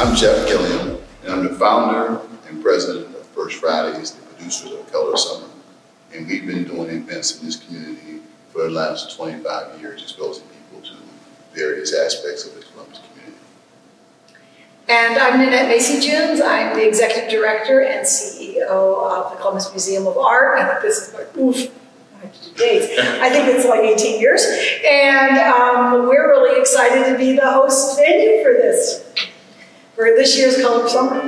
I'm Jeff Gilliam, and I'm the founder and president of First Fridays, the producers of Color Summer. And we've been doing events in this community for the last 25 years, exposing people to various aspects of the Columbus community. And I'm Nannette Maciejunes. I'm the executive director and CEO of the Columbus Museum of Art. I think this is my oof. I think it's like 18 years. And um, we're really excited to be the host venue for this, for this year's Color Summer.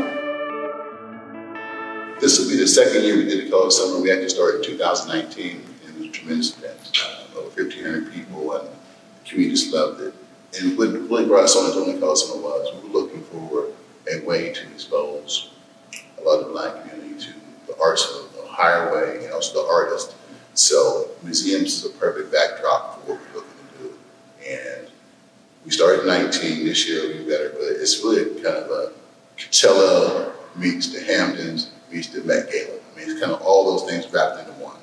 This will be the second year we did the Color Summer. We actually started in 2019, and it was a tremendous event. Uh, over 1,500 people, and the community just loved it. And what really brought us on to the Color Summer was we were looking for a way to expose a lot of the black community to the arts of a higher way and also the artists so museums is a perfect backdrop for what we're looking to do. And we started in 19, this year be better, but it's really kind of a Coachella meets the Hamptons meets the Met Gala. I mean, it's kind of all those things wrapped into one.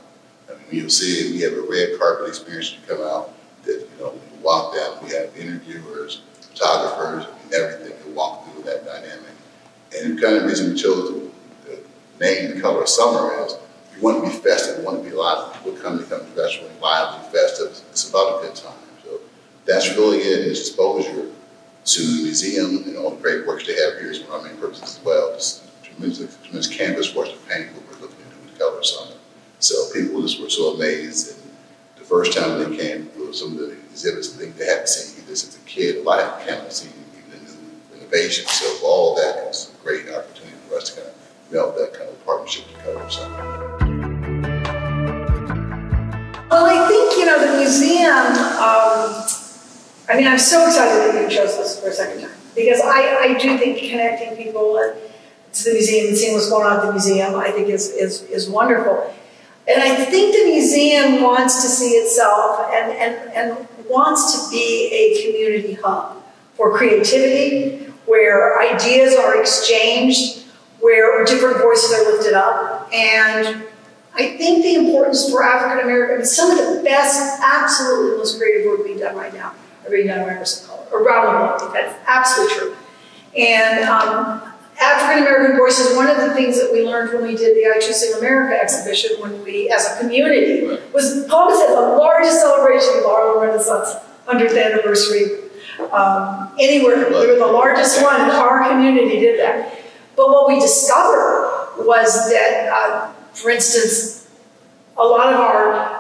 I mean, you'll see it, we have a red carpet experience you come out that, you know, when you walk down, we have interviewers, photographers, I mean, everything to walk through that dynamic. And the kind of reason we chose the, the name, the color of summer is we want to be festive, we want to be live. People come to come to restaurant, lively, festive. It's about a good time. That's really it, is exposure to the museum and all the great works they have here is one of our main purposes as well. Just tremendous, tremendous canvas for of paint what we're looking to do with the color summer. So people just were so amazed. And the first time they came, some of the exhibits things they hadn't seen this as a kid, a lot of them haven't seen even the new renovations. So all that was a great opportunity for us to kind of melt that kind of partnership with color summer. Well, I think, you know, the museum, um, I mean, I'm so excited that you chose this for a second time because I, I do think connecting people to the museum and seeing what's going on at the museum, I think is, is, is wonderful. And I think the museum wants to see itself and, and, and wants to be a community hub for creativity, where ideas are exchanged, where different voices are lifted up, and I think the importance for African American, some of the best, absolutely most creative work being done right now done by artists of color, the world. That's absolutely true. And um, African American voices, one of the things that we learned when we did the I Too Sing America exhibition, when we, as a community, was Columbus had the largest celebration of the Harlem Renaissance 100th anniversary um, anywhere. We were the largest one, our community did that. But what we discovered was that uh, for instance, a lot of our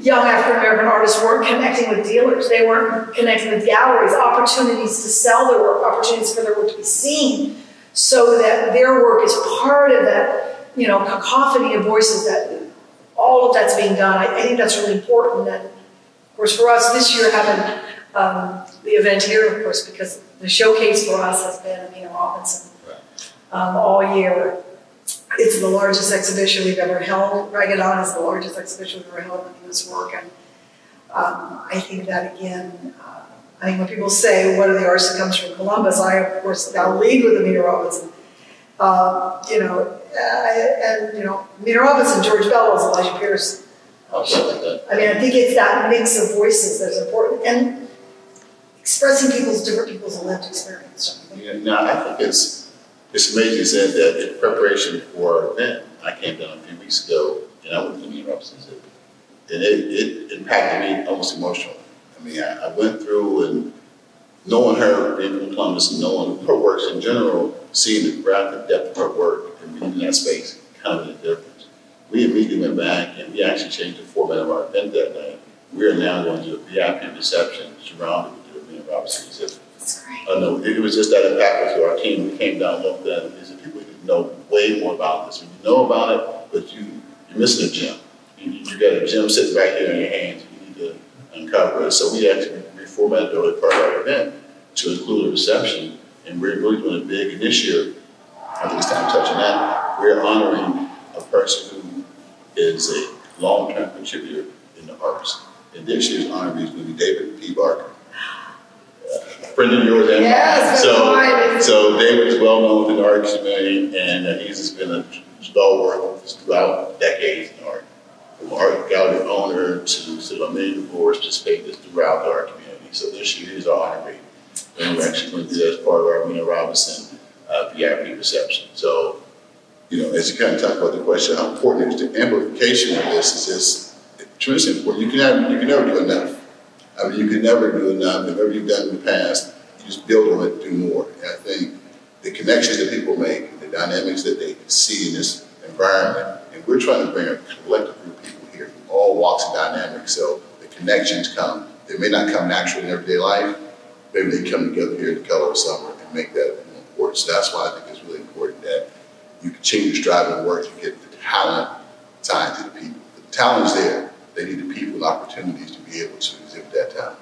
young African American artists weren't connecting with dealers. They weren't connecting with galleries, opportunities to sell their work, opportunities for their work to be seen, so that their work is part of that, you know, cacophony of voices that all of that's being done. I, I think that's really important. And of course, for us this year, having um, the event here, of course, because the showcase for us has been Aminah Robinson um, all year. It's the largest exhibition we've ever held. Raggin' On is the largest exhibition we've ever held in this work. And um, I think that, again, uh, I think when people say, what are the artists that comes from Columbus, I, of course, now lead with Aminah Robinson. Uh, you know, uh, and, you know, Aminah Robinson, George Bellows, Elijah Pierce. Oh, like I mean, I think it's that mix of voices that's important. And expressing people's different people's lived experience. Yeah, no, I think it's it's amazing said that in preparation for our event, I came down a few weeks ago and I went to the Robinson exhibit. And it, it impacted me almost emotionally. I mean, I, I went through and knowing her, being from Columbus, and knowing her works in general, seeing the breadth and depth of her work and being in that space kind of made a difference. We immediately went back and we actually changed the format of our event that night. We are now going to do a VIP reception surrounded with the Robinson exhibit. That's great. Uh, no, it was just that impactful to our team. We came down, looked at it, are people who know way more about this. When you know about it, but you, you're missing a gem. You, you got a gem sitting right here in your hands. You need to uncover it. So we actually reformatted the early part of our event to include a reception. And we're really doing a big. And this year, I think it's time touching that, we're honoring a person who is a long-term contributor in the arts. And this year's honoree is going to be David P. Barker friend of yours and yes, So, so David is well known within the art community, and uh, he's just been a stalwart throughout decades in art. From art gallery owner to of many boards participated throughout the art community. So this year he's our honoree. And we're actually going to do that as part of our Aminah Robinson uh, VIP reception. So, you know, as you kind of talk about the question, how important is the amplification of this is just tremendously important. You can never, you can never do enough. I mean, you can never do enough. Whatever you've done in the past, you just build on it, do more. And I think the connections that people make, the dynamics that they see in this environment, and we're trying to bring a collective group of people here from all walks of dynamics. So the connections come. They may not come naturally in everyday life. Maybe they come together here in the color of summer and make that more important. So that's why I think it's really important that you continue to strive and work to get the talent tied to the people. The talent is there. They need the people opportunities to be able to exhibit that talent.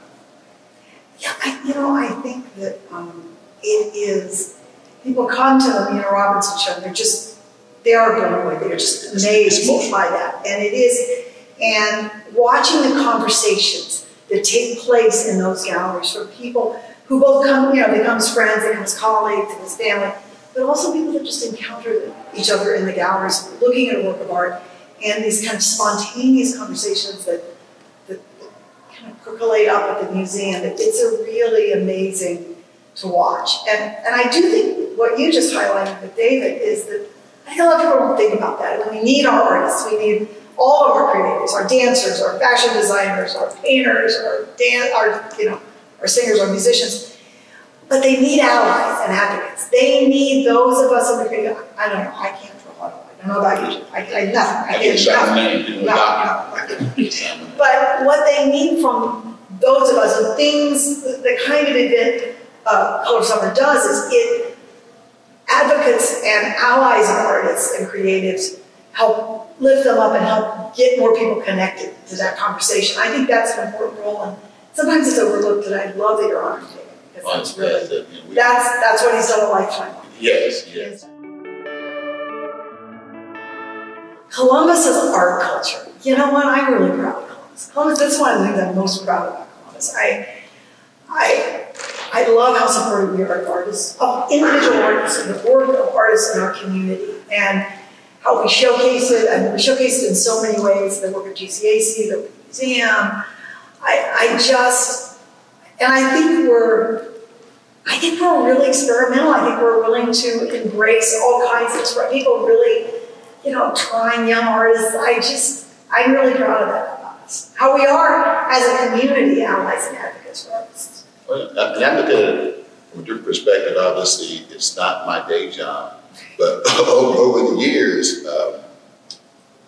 Yeah, I, you know, I think that um, it is, people come to the Nina Robinson show, they're just, they are blown away. They're just amazed by that. And it is, and watching the conversations that take place in those galleries from people who both come, you know, they come as friends, they come as colleagues, and as family, but also people that just encounter each other in the galleries, looking at a work of art, and these kind of spontaneous conversations that, that kind of percolate up at the museum. It's a really amazing to watch. And, and I do think what you just highlighted with David is that I think a lot of people don't think about that. We need our artists. We need all of our creators, our dancers, our fashion designers, our painters, our dan- our you know, our singers, our musicians. But they need allies and advocates. They need those of us in the creative. I don't know. I can't. I don't know about you. I, I nothing. I, can't nothing. No, no. but what they need from those of us, and things, the kind of event uh, Color Summer does is it advocates and allies of artists and creatives help lift them up and help get more people connected to that conversation. I think that's an important role, and sometimes it's overlooked. And I love that you're honoring David because that's really That, you know, that's that's what he's done a lifetime. on. Yes, yes. Columbus's art culture. You know what? I'm really proud of Columbus. Columbus. That's one of the things I'm most proud about Columbus. I, I, I love how supportive we are of artists, of individual artists, and the work of artists in our community, and how we showcase it. And we showcase it in so many ways. The work of GCAC, the museum. I, I just, and I think we're. I think we're really experimental. I think we're willing to embrace all kinds of. People really you know, trying young artists. I just, I'm really proud of that about us. How we are as a community allies and advocates for artists. Well, I mean, I look at it from different perspective. Obviously, it's not my day job, but over, the years, um,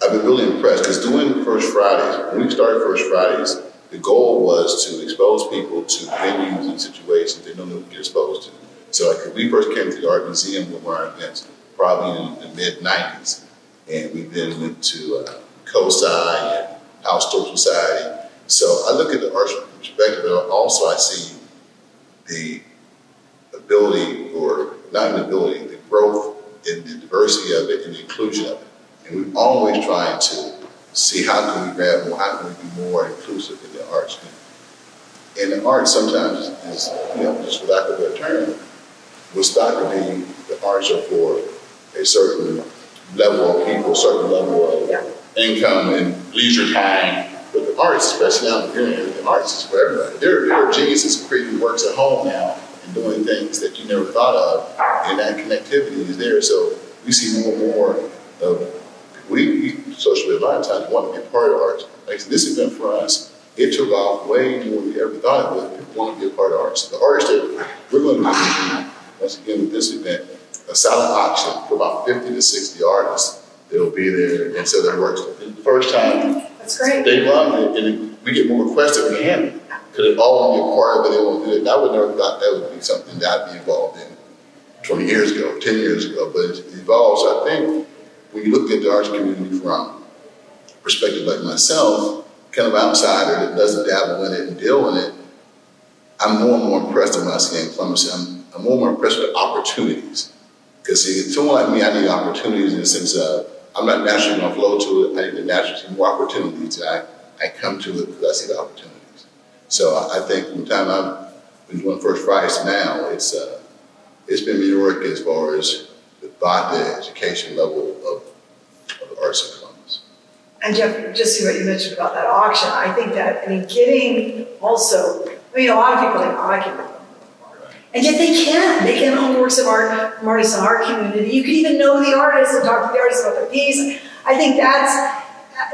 I've been really impressed because doing First Fridays, when we started First Fridays, the goal was to expose people to venues and situations they don't know get exposed to. So, like, we first came to the art museum with our events, probably in the mid '90s, and we then went to uh, COSI and House Stove Society. So I look at the arts perspective, but also I see the ability, or not an ability, the growth and the diversity of it and the inclusion of it. And we're always trying to see how can we grab more, how can we be more inclusive in the arts. And the arts sometimes is, you know, just for lack of a better term, thought to be the arts are for a certain level of people, certain level of Yeah. income and leisure time. But the arts, especially now here, the arts is for everybody. There, there are geniuses creating works at home now and doing things that you never thought of, and that connectivity is there. So we see more and more of we, we socially a lot of times want to be a part of arts. Like this event for us, it took off way more than we ever thought it would. People want to be a part of arts. The artists that we're going to be once again with this event, a silent auction for about 50 to 60 artists. They'll be there and sell their works. The first time That's great. they love it, and we get more requests than we handle. Could it all be a part of it? They won't do it. I would never thought that would be something that I'd be involved in 20 years ago, 10 years ago, but it's evolved. So I think when you look at the arts community from a perspective like myself, kind of outsider that doesn't dabble in it and deal in it, I'm more and more impressed when I see in Columbus. I'm, I'm more and more impressed with opportunities. Because see, someone like me, I need opportunities in the sense of I'm not naturally going to flow to it. I need to naturally see more opportunities. And I, I come to it because I see the opportunities. So I, think from the time I've been doing First to now, it's uh, it's been meteoric as far as the the education level of, of the arts in Columbus. And Jeff, just see what you mentioned about that auction. I think that, I mean, getting also, I mean, a lot of people think, oh, I can make money from art. And yet they can. They can own works of art from artists in our community. You can even know the artists and talk to the artists about their piece. I think that's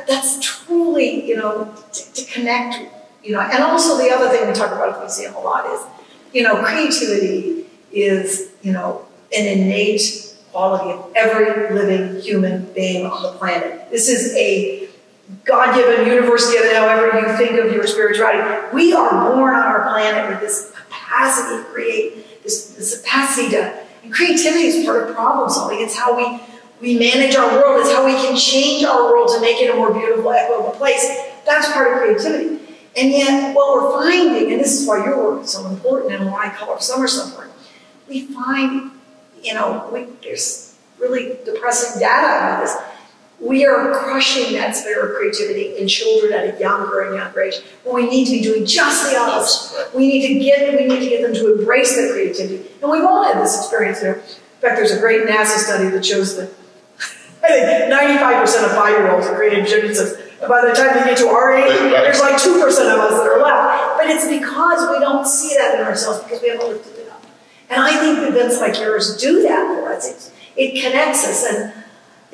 that's truly, you know, to, to connect, you know. And also the other thing we talk about at the museum a lot is, you know, creativity is, you know, an innate quality of every living human being on the planet. This is a God given, universe given, however you think of your spirituality. We are born on our planet with this capacity to create, this, this capacity to, and creativity is part of problem solving. It's how we, we manage our world, it's how we can change our world to make it a more beautiful, equitable place. That's part of creativity. And yet, what we're finding, and this is why your work is so important and why Color Summer so important, we find, you know, we, there's really depressing data about this we are crushing that spirit of creativity in children at a younger and younger age. But we need to be doing just the opposite. We need to get we need to get them to embrace their creativity. And we've all had this experience there. In fact, there's a great NASA study that shows that I think 95% of five-year-olds are creative geniuses. By the time they get to our age, there's like 2% of us that are left. But it's because we don't see that in ourselves because we haven't lifted it up. And I think events like yours do that for us. It, it connects us. And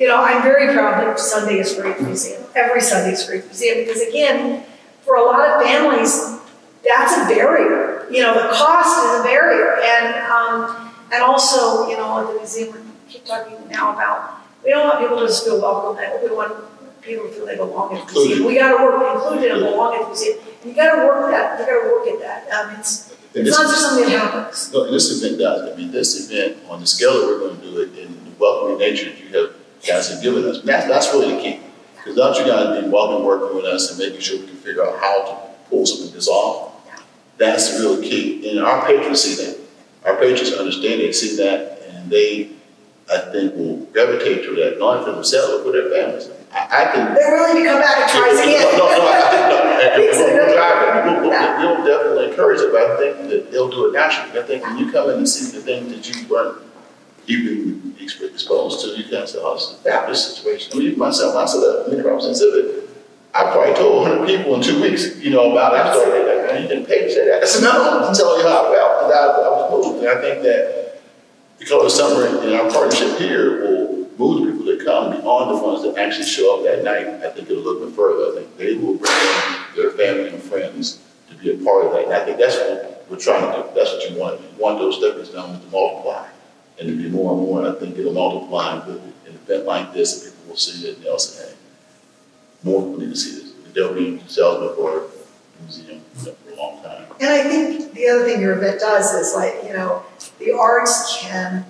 you know, I'm very proud that Sunday is free museum. Every Sunday is free museum because, again, for a lot of families, that's a barrier. You know, the cost is a barrier, and um, and also, you know, at the museum, we keep talking now about we don't want people to just feel welcome. We want people to feel they belong at the museum. We got to work included and belong at the museum. And you got to work that. You got to work at that. Um, it's it's not just something that happens. No, this event does. I mean, this event on the scale that we're going to do it in the welcoming nature that you have guys have given us. That's, that's really the key. Because don't you guys be welcome working with us and making sure we can figure out how to pull some of this off. That's the real key. And our patrons see that. Our patrons understand it, see that, and they, I think, will gravitate to that, not for themselves, but for their families. I, I can. They're willing to come back and try again. No, no, no, I think, no. we'll, we'll, we'll definitely encourage it, but I think that they'll do it naturally. I think when you come in and see the things that you learned, you've been exposed to, oh, it's a fabulous situation. I mean, myself, I said that, I I was in Civic, I probably told 100 people in two weeks, you know, about that story. Like, man, you didn't pay to say that. I said, no, I'm telling you how I felt. And I, I was moved. And I think that because of summer and our partnership here will move the people that come beyond the ones that actually show up that night. I think it'll look bit further. I think they will bring their family and friends to be a part of that. And I think that's what we're trying to do. That's what you want. You want those stepping stones to multiply and to be more and more. And I think it'll multiply with an event like this, and people will see it and they'll say, hey, more people need to see this. They'll be salesmen for the museum for a long time. And I think the other thing your event does is like, you know, the arts can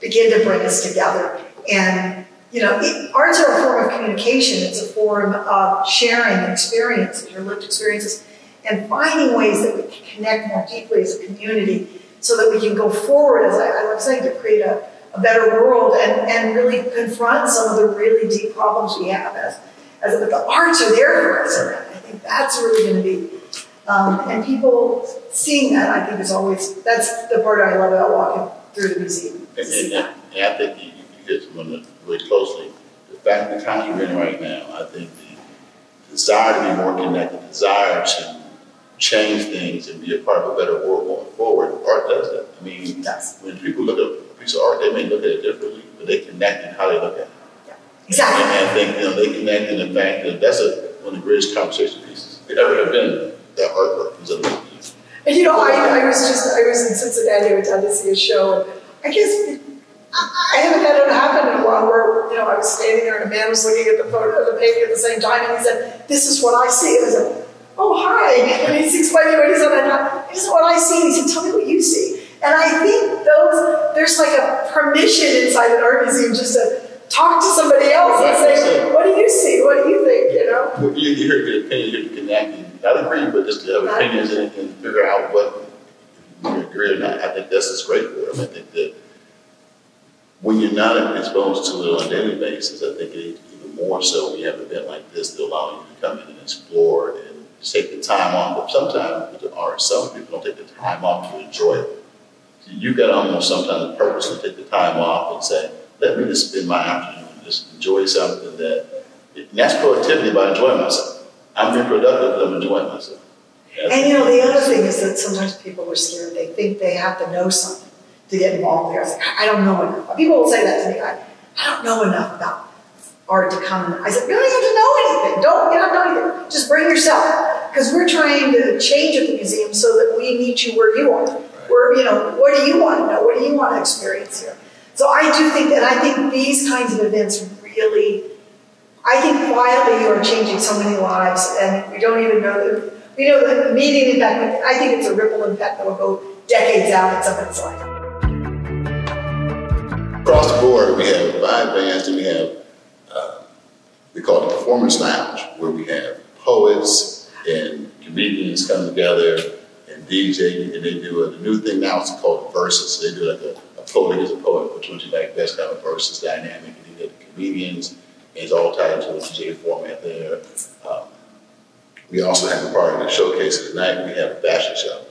begin to bring us together. And, you know, it, arts are a form of communication. It's a form of sharing experiences, your lived experiences, and finding ways that we can connect more deeply as a community so that we can go forward, as I, I was saying, to create a, a better world and, and really confront some of the really deep problems we have as, as but the arts are there for us. And I think that's really going to be, um, and people seeing that, I think is always, that's the part I love about walking through the museum. And, and, and I think you, you hit someone really closely. The fact the times we're in right now, I think the desire to be more connected, the desire to change things and be a part of a better world going forward. Art does that. I mean, yes. when people look at a piece of art, they may look at it differently, but they connect in how they look at it. Yeah. Exactly. And, I think you know they connect in the fact that that's a, one of the greatest conversation pieces that ever have been. That artwork is amazing. And you know, I, I was just I was in Cincinnati. I went down to see a show, and I guess I haven't had it happen in a while where, you know, I was standing there and a man was looking at the photo of the painting at the same time and he said, this is what I see. And I said, oh, hi. And he's explaining what he's on. And this is what I see. And he said, tell me what you see. And I think those, there's like a permission inside an art museum just to talk to somebody else and say, what do you see? What do you think? You know? Well, you, you hear the opinion, you connect. I agree, but just to have opinions and, and figure out what you agree or not, I think that's just great for them. I think that when you're not exposed to it on a daily basis, I think it, even more so when you have an event like this to allow you to come in and explore and take the time off. But sometimes with the art, some people don't take the time off to enjoy it. You got to almost sometimes purposely take the time off and say, let me just spend my afternoon and just enjoy something that, and that's productivity by enjoying myself. I'm being productive I'm enjoying myself. And you know, the other thing is that sometimes people are scared. They think they have to know something to get involved there. I was like, I don't know enough. People will say that to me. I, I don't know enough about art to come. I said, you don't have to know anything. Don't, you don't know anything. Just bring yourself. Because we're trying to change at the museum so that we meet you where you are. Where, you know, what do you want to know? What do you want to experience here? So I do think that I think these kinds of events really, I think quietly you are changing so many lives and we don't even know that, we know the meeting impact, but I think it's a ripple impact that will go decades out in someone's life. Across the board, we have five bands and we have, call it the Performance Lounge, where we have poets and comedians come together and DJ, and they do a, the new thing now is called verses. So they do like a poet is a poet, which would you like best kind of versus dynamic, and you get the comedians, and it's all tied into the DJ format there. Um, we also have a part of the showcase tonight. We have a fashion show,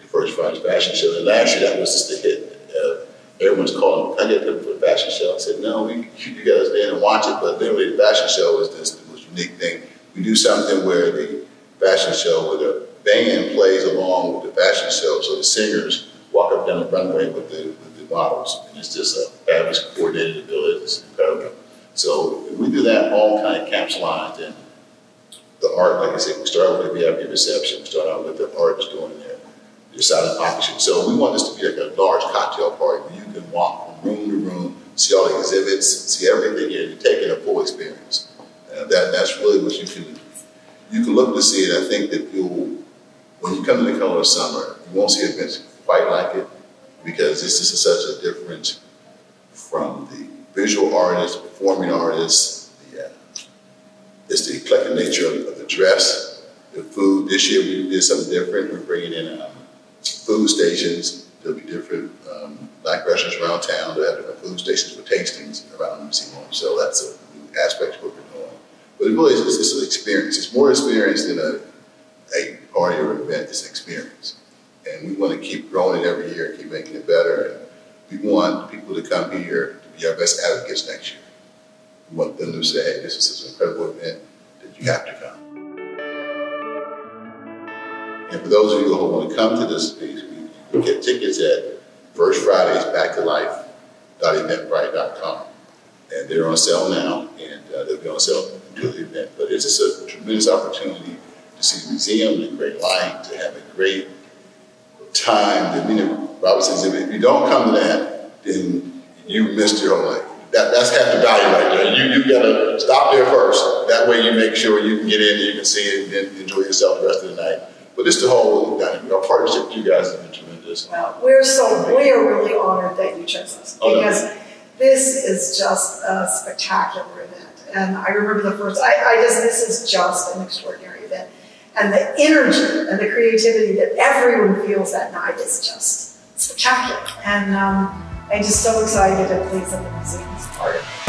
the first Friday fashion show. And last year that was just a hit. Everyone's calling, I get them for the fashion show. I said, no, we, you gotta stand and watch it. But literally, the fashion show is this, the most unique thing. We do something where the fashion show, where the band plays along with the fashion show, so the singers walk up down the runway with the, with the models. And it's just a fabulous coordinated ability. It's incredible. So we do that all kind of capsulized in the art. Like I said, we start with the VIP reception. We start out with the artists doing their, their silent. So we want this to be like a large cocktail party where you can walk from room to room, see all the exhibits, see everything here. You're taking a full experience. And that, that's really what you can you can look to see it. I think that you'll, when you come to the color of summer, you won't see events quite like it because this is such a difference from the visual artists, performing artists, the, uh, it's the eclectic nature of, of, the dress, the food. This year we did something different. We're bringing in um, food stations. There'll be different um, black restaurants around town. They'll have different food stations for tastings around the museum. So that's a new aspect of what we're doing. But it really is it's an experience. It's more experience than a, a party or event. It's an experience and we want to keep growing it every year, keep making it better. And we want people to come here to be our best advocates next year. We want them to say, hey, this is an incredible event that you have to come. And for those of you who want to come to this piece, we get tickets at First Fridays Back to Life.eventbrite.com. And they're on sale now, and uh, they'll be on sale until the event. But it's just a tremendous opportunity to see the museum in great light, to have a great time that Nina Robinson said, if you don't come to that, then you missed your whole life. That, that's half the value right there. You, you gotta stop there first. That way you make sure you can get in and you can see it and enjoy yourself the rest of the night. But it's the whole dynamic. Our partnership with you guys has been tremendous. Well, we're so, we are really honored that you chose us because oh, no. this is just a spectacular event. And I remember the first, I, I just, this is just an extraordinary event and the energy and the creativity that everyone feels that night is just spectacular. And um, I'm just so excited and pleased that the museum is part of it.